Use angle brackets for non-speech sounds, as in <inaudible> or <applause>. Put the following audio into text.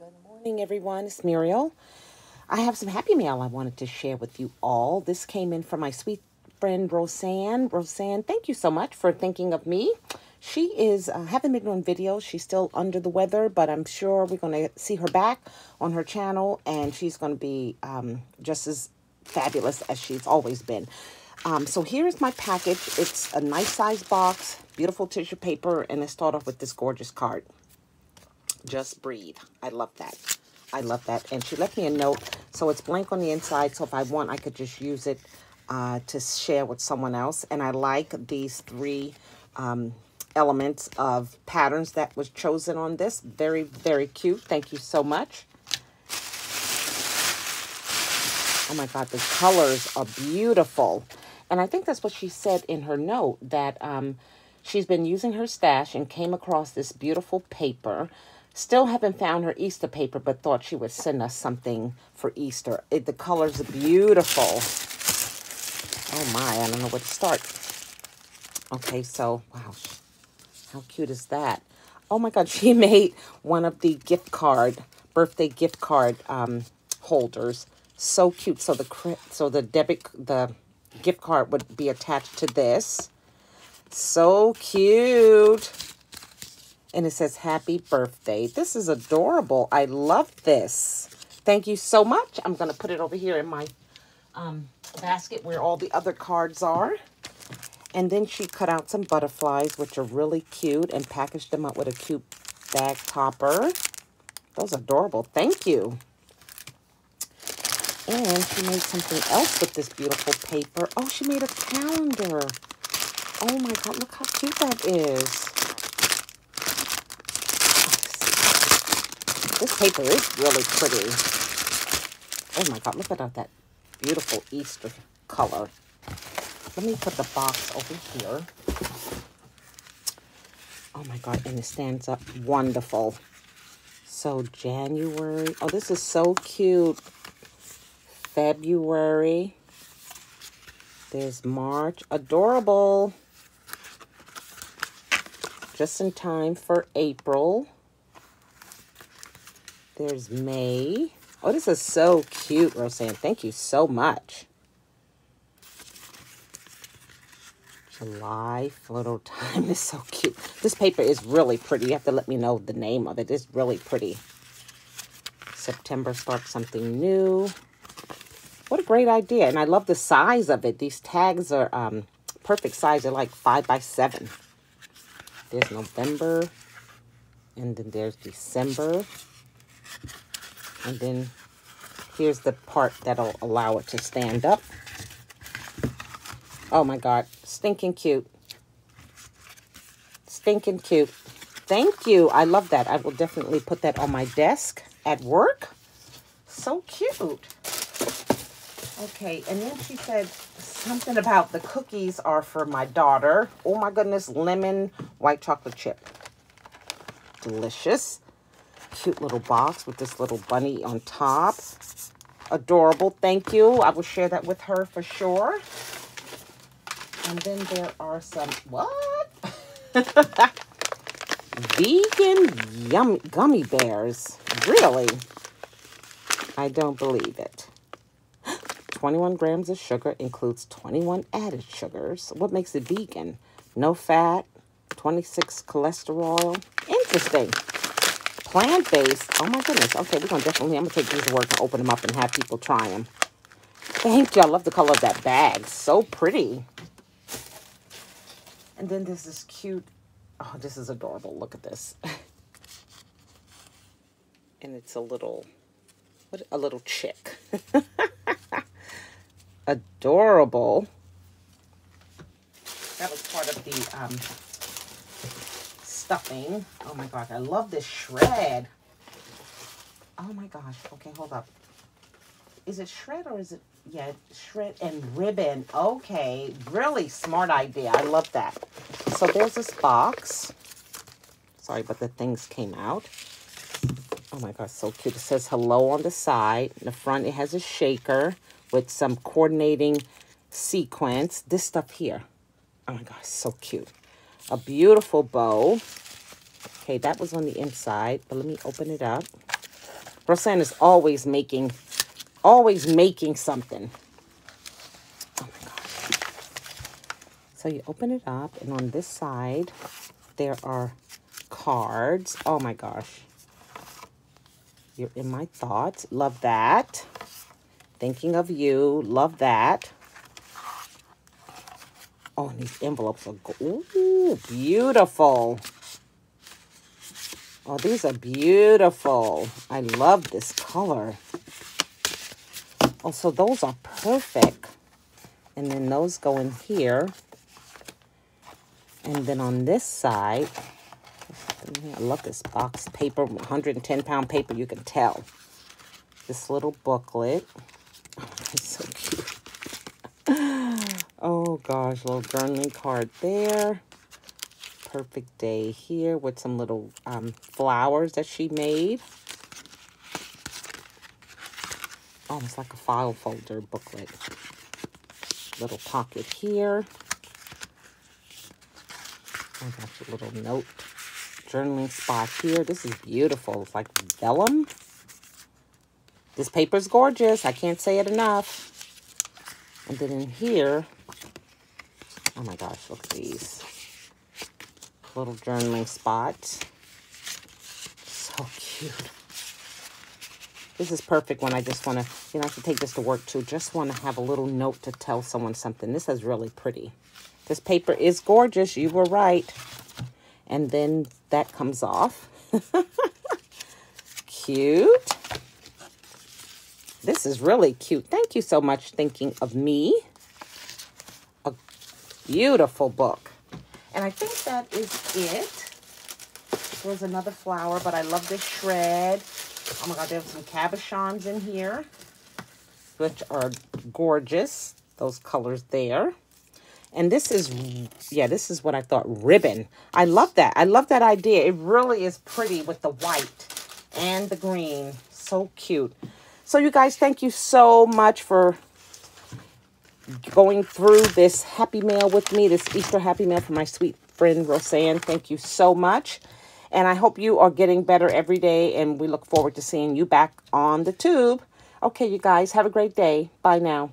Good morning, everyone. It's Muriel. I have some happy mail I wanted to share with you all. This came in from my sweet friend Roseanne. Roseanne, thank you so much for thinking of me. She is, uh, haven't been on video. She's still under the weather, but I'm sure we're going to see her back on her channel, and she's going to be um, just as fabulous as she's always been. Um, so here's my package. It's a nice size box, beautiful tissue paper, and it started off with this gorgeous card. Just breathe. I love that. I love that. And she left me a note. So it's blank on the inside. So if I want, I could just use it uh, to share with someone else. And I like these three um, elements of patterns that was chosen on this. Very, very cute. Thank you so much. Oh my God, the colors are beautiful. And I think that's what she said in her note, that um, she's been using her stash and came across this beautiful paper Still haven't found her Easter paper, but thought she would send us something for Easter. It, the colors are beautiful. Oh my, I don't know where to start. Okay, so, wow, how cute is that? Oh my God, <laughs> she made one of the gift card, birthday gift card um, holders. So cute. So the so the debit, the gift card would be attached to this. So cute and it says happy birthday. This is adorable. I love this. Thank you so much. I'm going to put it over here in my um, basket where all the other cards are. And then she cut out some butterflies, which are really cute, and packaged them up with a cute bag topper. Those adorable. Thank you. And she made something else with this beautiful paper. Oh, she made a calendar. Oh my God, look how cute that is. This paper is really pretty. Oh my God, look at that beautiful Easter color. Let me put the box over here. Oh my God, and it stands up wonderful. So January. Oh, this is so cute. February. There's March. Adorable. Just in time for April. There's May. Oh, this is so cute, Roseanne. Thank you so much. July, photo time <laughs> is so cute. This paper is really pretty. You have to let me know the name of it. It's really pretty. September, start something new. What a great idea. And I love the size of it. These tags are um, perfect size. They're like 5 by 7 There's November. And then there's December. And then here's the part that'll allow it to stand up. Oh my God, stinking cute. Stinking cute. Thank you. I love that. I will definitely put that on my desk at work. So cute. Okay, and then she said something about the cookies are for my daughter. Oh my goodness, lemon white chocolate chip. Delicious cute little box with this little bunny on top. Adorable. Thank you. I will share that with her for sure. And then there are some, what? <laughs> Vegan yum, gummy bears. Really? I don't believe it. <gasps> 21 grams of sugar includes 21 added sugars. What makes it vegan? No fat, 26 cholesterol. Interesting. Plant-based. Oh, my goodness. Okay, we're going to definitely, I'm going to take these to work and open them up and have people try them. Thank you. I love the color of that bag. So pretty. And then there's this cute, oh, this is adorable. Look at this. <laughs> and it's a little, what, a little chick. <laughs> adorable. That was part of the um, stuffing. Oh my gosh, I love this shred. Oh my gosh. Okay, hold up. Is it shred or is it, yeah, shred and ribbon. Okay, really smart idea. I love that. So there's this box. Sorry, but the things came out. Oh my gosh, so cute. It says hello on the side. In the front, it has a shaker with some coordinating sequins. This stuff here. Oh my gosh, so cute. A beautiful bow. Okay, that was on the inside, but let me open it up. Roseanne is always making, always making something. Oh my gosh. So you open it up, and on this side, there are cards. Oh my gosh. You're in my thoughts. Love that. Thinking of you. Love that. Oh, and these envelopes are ooh, beautiful. Oh, these are beautiful. I love this color. Oh, so those are perfect. And then those go in here. And then on this side, I love this box paper, 110 pound paper, you can tell. This little booklet. <laughs> So. Oh gosh, little journaling card there. Perfect day here with some little um, flowers that she made. Almost like a file folder booklet. Little pocket here. I got a little note journaling spot here. This is beautiful. It's like vellum. This paper is gorgeous. I can't say it enough. And then in here, oh my gosh, look at these. Little journaling spot. So cute. This is perfect when I just want to, you know, I should take this to work too. Just want to have a little note to tell someone something. This is really pretty. This paper is gorgeous. You were right. And then that comes off. <laughs> cute. This is really cute. Thank you so much thinking of me. Beautiful book. And I think that is it. There's another flower, but I love this shred. Oh my God, there's some cabochons in here, which are gorgeous. Those colors there. And this is, yeah, this is what I thought, ribbon. I love that. I love that idea. It really is pretty with the white and the green. So cute. So you guys, thank you so much for going through this happy mail with me, this Easter happy mail for my sweet friend Roseanne. Thank you so much. And I hope you are getting better every day, and we look forward to seeing you back on the tube. Okay, you guys, have a great day. Bye now.